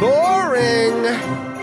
Boring!